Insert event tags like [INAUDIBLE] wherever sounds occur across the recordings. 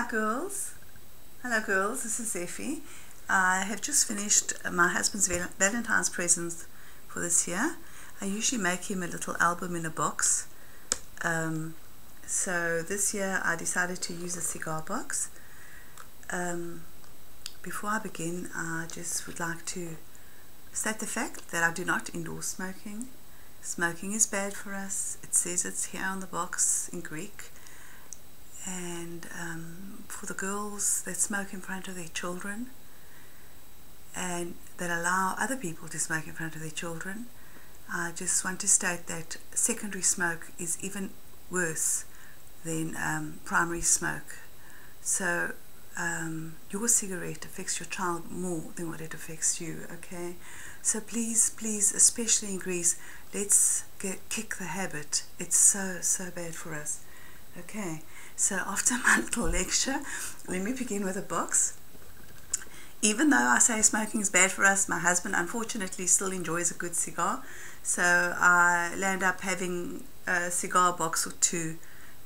Hi girls. Hello girls, this is Effie. I have just finished my husband's Valentine's presents for this year. I usually make him a little album in a box. Um, so this year I decided to use a cigar box. Um, before I begin, I just would like to state the fact that I do not endorse smoking. Smoking is bad for us. It says it's here on the box in Greek for the girls that smoke in front of their children and that allow other people to smoke in front of their children, I just want to state that secondary smoke is even worse than um, primary smoke. So um, your cigarette affects your child more than what it affects you, okay? So please, please, especially in Greece, let's get, kick the habit. It's so, so bad for us. Okay, so after my [LAUGHS] little lecture, let me begin with a box. Even though I say smoking is bad for us, my husband unfortunately still enjoys a good cigar. So I land up having a cigar box or two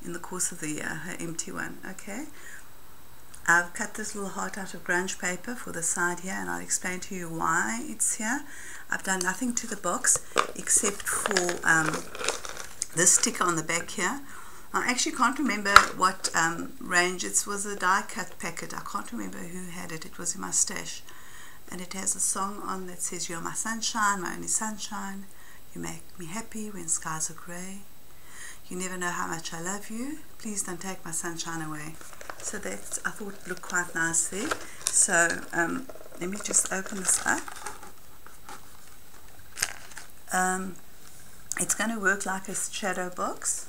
in the course of the year, an empty one. Okay. I've cut this little heart out of grunge paper for the side here and I'll explain to you why it's here. I've done nothing to the box except for um, this sticker on the back here I actually can't remember what um, range. It was a die cut packet. I can't remember who had it. It was in my stash. And it has a song on that says, You're my sunshine, my only sunshine. You make me happy when skies are grey. You never know how much I love you. Please don't take my sunshine away. So that I thought looked quite nice there. So um, let me just open this up. Um, it's going to work like a shadow box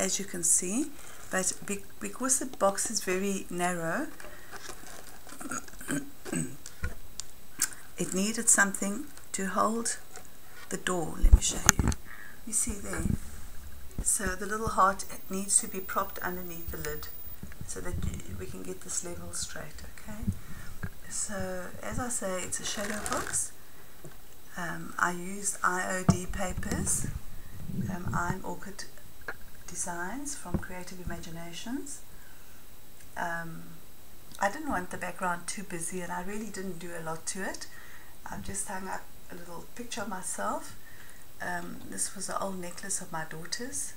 as you can see but because the box is very narrow it needed something to hold the door let me show you. You see there? So the little heart needs to be propped underneath the lid so that we can get this level straight okay? So as I say it's a shadow box. Um, I used IOD papers. Um, I'm Orchid designs from Creative Imaginations. Um, I didn't want the background too busy and I really didn't do a lot to it. I've just hung up a little picture of myself. Um, this was an old necklace of my daughter's,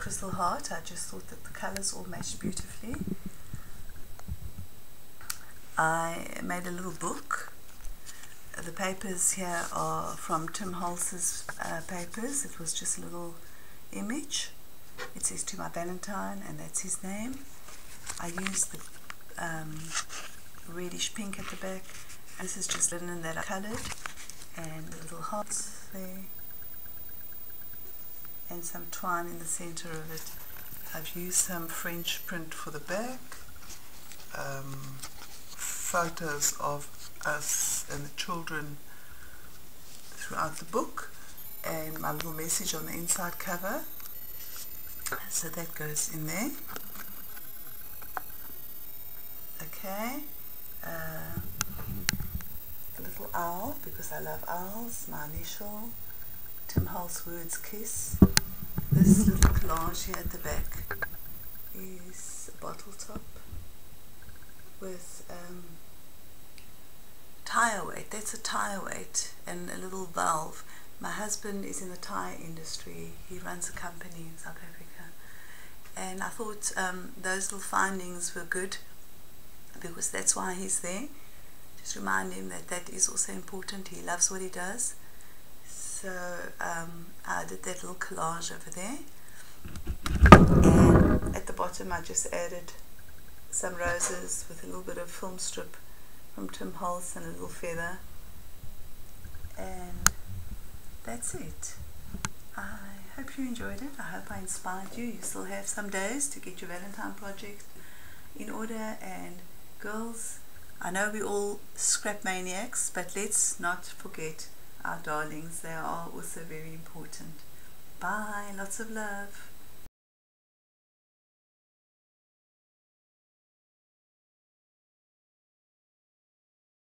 crystal heart. I just thought that the colours all matched beautifully. I made a little book. The papers here are from Tim Holtz's uh, papers. It was just a little image. It says to my Valentine, and that's his name. I use the um, reddish pink at the back. This is just linen that I coloured, and little hearts there, and some twine in the centre of it. I've used some French print for the back, um, photos of us and the children throughout the book, and my little message on the inside cover so that goes in there. Okay uh, a little owl because I love owls my initial Tim Holtz Words Kiss. This little collage here at the back is a bottle top with um, tire weight. That's a tire weight and a little valve my husband is in the tire industry. He runs a company in South Africa. And I thought um, those little findings were good because that's why he's there. Just remind him that that is also important. He loves what he does. So um, I did that little collage over there. And at the bottom I just added some roses with a little bit of film strip from Tim Holtz and a little feather. And that's it. I hope you enjoyed it. I hope I inspired you. You still have some days to get your Valentine project in order. And girls, I know we all scrap maniacs, but let's not forget our darlings. They are also very important. Bye. Lots of love.